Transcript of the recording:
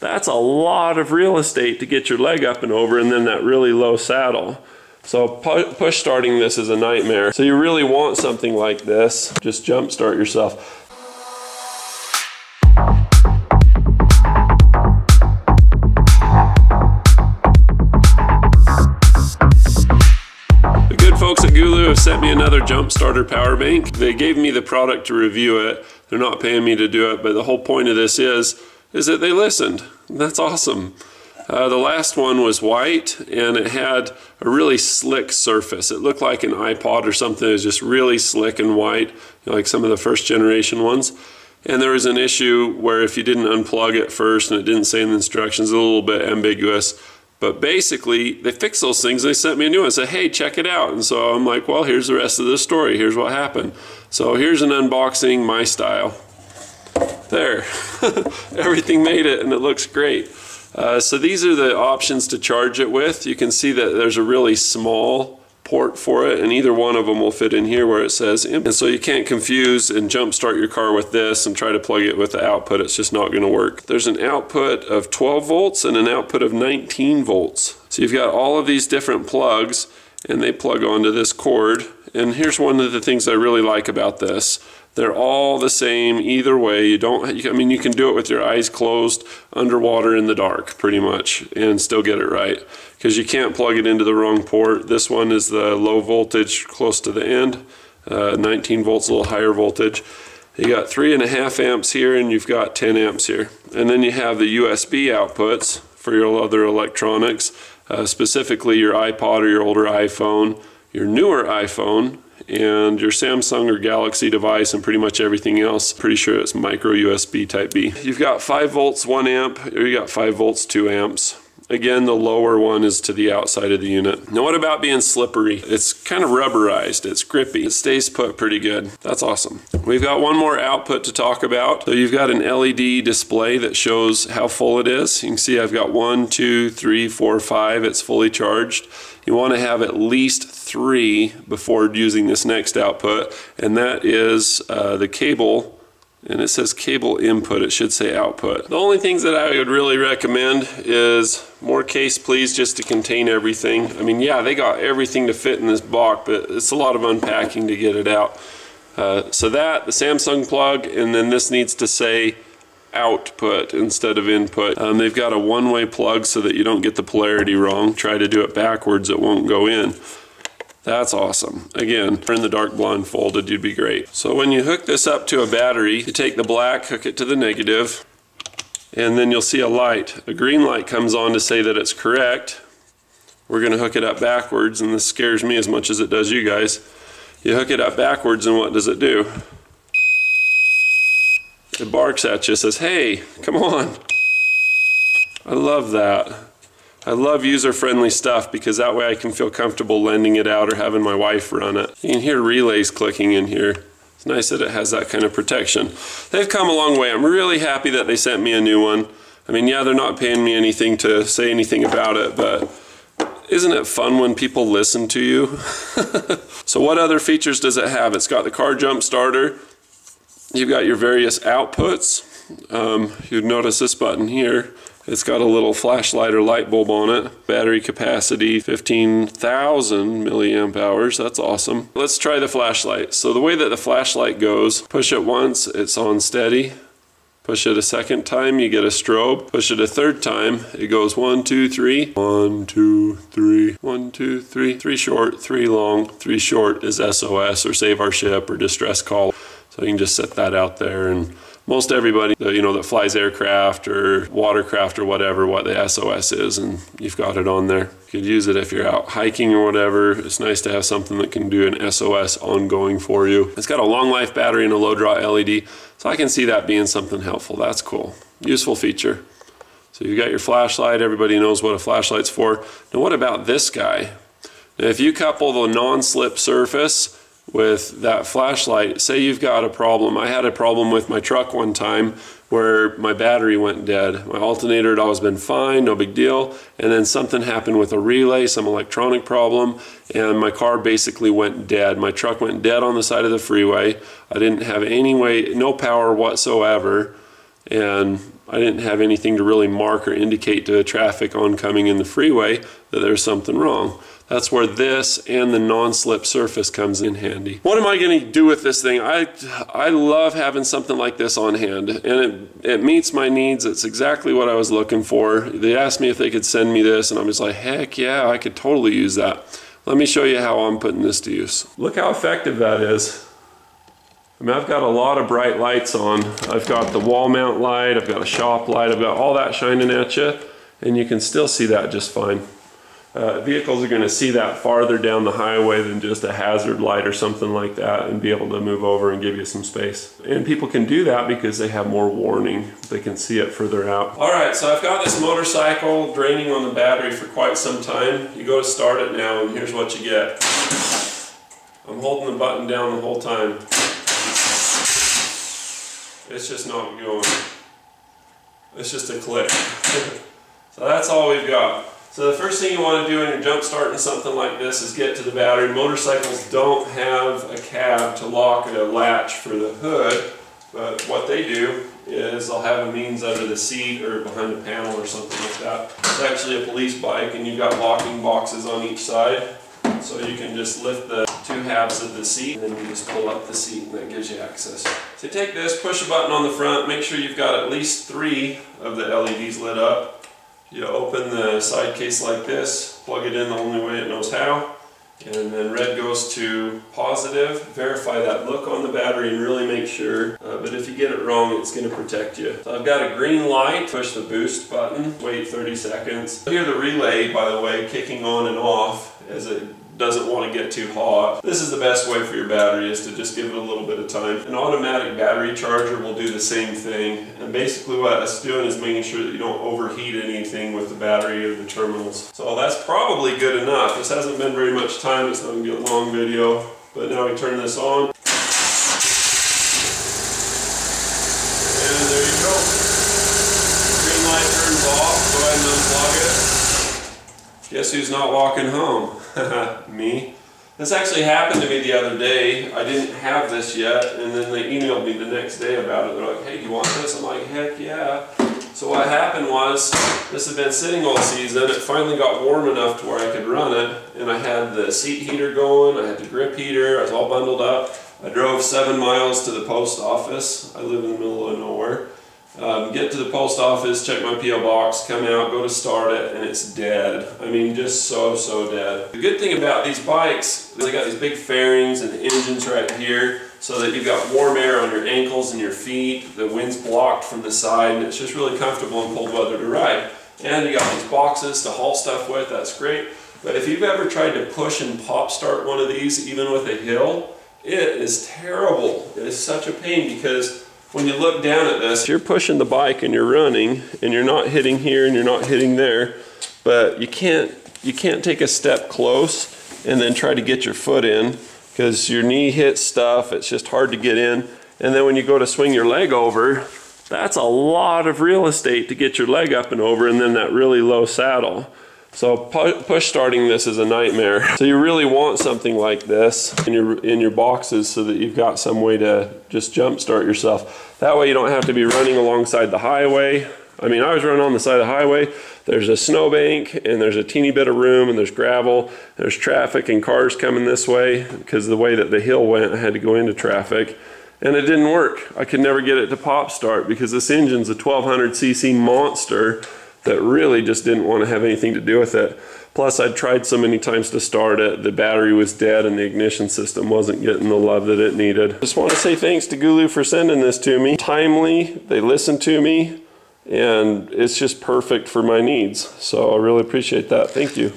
That's a lot of real estate to get your leg up and over and then that really low saddle. So pu push starting this is a nightmare. So you really want something like this. Just jump start yourself. The good folks at GooLoo have sent me another jump starter power bank. They gave me the product to review it. They're not paying me to do it, but the whole point of this is is that they listened. That's awesome. Uh, the last one was white and it had a really slick surface. It looked like an iPod or something. It was just really slick and white, like some of the first generation ones. And there was an issue where if you didn't unplug it first and it didn't say in the instructions, a little bit ambiguous. But basically, they fixed those things. They sent me a new one and said, hey, check it out. And so I'm like, well, here's the rest of the story. Here's what happened. So here's an unboxing, my style. There, everything made it and it looks great. Uh, so these are the options to charge it with. You can see that there's a really small port for it and either one of them will fit in here where it says and so you can't confuse and jump start your car with this and try to plug it with the output. It's just not going to work. There's an output of 12 volts and an output of 19 volts. So you've got all of these different plugs and they plug onto this cord. And here's one of the things I really like about this they're all the same either way. You don't, I mean, you can do it with your eyes closed, underwater in the dark, pretty much, and still get it right. Because you can't plug it into the wrong port. This one is the low voltage close to the end, uh, 19 volts, a little higher voltage. You got three and a half amps here, and you've got 10 amps here. And then you have the USB outputs for your other electronics, uh, specifically your iPod or your older iPhone, your newer iPhone, and your Samsung or Galaxy device and pretty much everything else. Pretty sure it's micro USB type B. You've got 5 volts 1 amp or you got 5 volts 2 amps. Again, the lower one is to the outside of the unit. Now what about being slippery? It's kind of rubberized, it's grippy. It stays put pretty good. That's awesome. We've got one more output to talk about. So you've got an LED display that shows how full it is. You can see I've got one, two, three, four, five. It's fully charged. You want to have at least three before using this next output, and that is uh, the cable and it says cable input, it should say output. The only things that I would really recommend is more case please just to contain everything. I mean, yeah, they got everything to fit in this box, but it's a lot of unpacking to get it out. Uh, so that, the Samsung plug, and then this needs to say output instead of input. Um, they've got a one-way plug so that you don't get the polarity wrong. Try to do it backwards, it won't go in. That's awesome. Again, in the dark blonde folded, you'd be great. So when you hook this up to a battery, you take the black, hook it to the negative, and then you'll see a light. A green light comes on to say that it's correct. We're going to hook it up backwards, and this scares me as much as it does you guys. You hook it up backwards, and what does it do? It barks at you, says, hey, come on. I love that. I love user-friendly stuff because that way I can feel comfortable lending it out or having my wife run it. You can hear relays clicking in here. It's nice that it has that kind of protection. They've come a long way. I'm really happy that they sent me a new one. I mean, yeah, they're not paying me anything to say anything about it, but isn't it fun when people listen to you? so what other features does it have? It's got the car jump starter. You've got your various outputs. Um, you'd notice this button here it's got a little flashlight or light bulb on it. Battery capacity 15,000 milliamp hours. That's awesome. Let's try the flashlight. So the way that the flashlight goes, push it once, it's on steady. Push it a second time, you get a strobe. Push it a third time, it goes one, two, three. One, two, three. One, two, three. Three short, three long. Three short is SOS or save our ship or distress call. So you can just set that out there and most everybody uh, you know that flies aircraft or watercraft or whatever what the SOS is and you've got it on there. You could use it if you're out hiking or whatever. It's nice to have something that can do an SOS ongoing for you. It's got a long life battery and a low draw LED so I can see that being something helpful. That's cool. Useful feature. So you've got your flashlight. Everybody knows what a flashlight's for. Now what about this guy? Now if you couple the non-slip surface with that flashlight. Say you've got a problem. I had a problem with my truck one time where my battery went dead. My alternator had always been fine, no big deal. And then something happened with a relay, some electronic problem, and my car basically went dead. My truck went dead on the side of the freeway. I didn't have any way, no power whatsoever. And I didn't have anything to really mark or indicate to the traffic oncoming in the freeway that there's something wrong. That's where this and the non-slip surface comes in handy. What am I going to do with this thing? I I love having something like this on hand and it, it meets my needs. It's exactly what I was looking for. They asked me if they could send me this and I'm just like, heck yeah, I could totally use that. Let me show you how I'm putting this to use. Look how effective that is. I mean, I've got a lot of bright lights on. I've got the wall mount light, I've got a shop light, I've got all that shining at you, and you can still see that just fine. Uh, vehicles are going to see that farther down the highway than just a hazard light or something like that and be able to move over and give you some space. And people can do that because they have more warning. They can see it further out. All right, so I've got this motorcycle draining on the battery for quite some time. You go to start it now and here's what you get. I'm holding the button down the whole time. It's just not going. It's just a click. so that's all we've got. So the first thing you want to do when you're jump starting something like this is get to the battery. Motorcycles don't have a cab to lock a latch for the hood, but what they do is they'll have a means under the seat or behind a panel or something like that. It's actually a police bike and you've got locking boxes on each side. So you can just lift the two halves of the seat and then you just pull up the seat and that gives you access. So take this, push a button on the front, make sure you've got at least three of the LEDs lit up. You open the side case like this, plug it in the only way it knows how, and then red goes to positive. Verify that look on the battery and really make sure, uh, but if you get it wrong, it's going to protect you. So I've got a green light, push the boost button, wait 30 seconds. I Hear the relay, by the way, kicking on and off as it doesn't want to get too hot. This is the best way for your battery is to just give it a little bit of time. An automatic battery charger will do the same thing and basically what it's doing is making sure that you don't overheat anything with the battery or the terminals. So that's probably good enough. This hasn't been very much time, it's not going to be a long video, but now we turn this on. And there you go. Green light turns off, go ahead and unplug it. Guess who's not walking home? me. This actually happened to me the other day. I didn't have this yet, and then they emailed me the next day about it. They're like, hey, you want this? I'm like, heck yeah. So what happened was, this had been sitting all season. It finally got warm enough to where I could run it, and I had the seat heater going, I had the grip heater, I was all bundled up. I drove seven miles to the post office. I live in the middle of nowhere. Um, get to the post office, check my P.O. box, come out, go to start it, and it's dead. I mean, just so, so dead. The good thing about these bikes, is they got these big fairings and the engines right here, so that you've got warm air on your ankles and your feet. The wind's blocked from the side, and it's just really comfortable in cold weather to ride. And you got these boxes to haul stuff with, that's great. But if you've ever tried to push and pop start one of these, even with a hill, it is terrible. It is such a pain because when you look down at this, you're pushing the bike and you're running and you're not hitting here and you're not hitting there, but you can't, you can't take a step close and then try to get your foot in because your knee hits stuff, it's just hard to get in. And then when you go to swing your leg over, that's a lot of real estate to get your leg up and over and then that really low saddle. So push starting this is a nightmare. So you really want something like this in your in your boxes so that you've got some way to just jump start yourself. That way you don't have to be running alongside the highway. I mean, I was running on the side of the highway. There's a snowbank and there's a teeny bit of room and there's gravel. There's traffic and cars coming this way because the way that the hill went, I had to go into traffic and it didn't work. I could never get it to pop start because this engine's a 1200 cc monster that really just didn't want to have anything to do with it. Plus, I'd tried so many times to start it, the battery was dead and the ignition system wasn't getting the love that it needed. Just want to say thanks to GooLoo for sending this to me. Timely, they listened to me, and it's just perfect for my needs. So I really appreciate that. Thank you.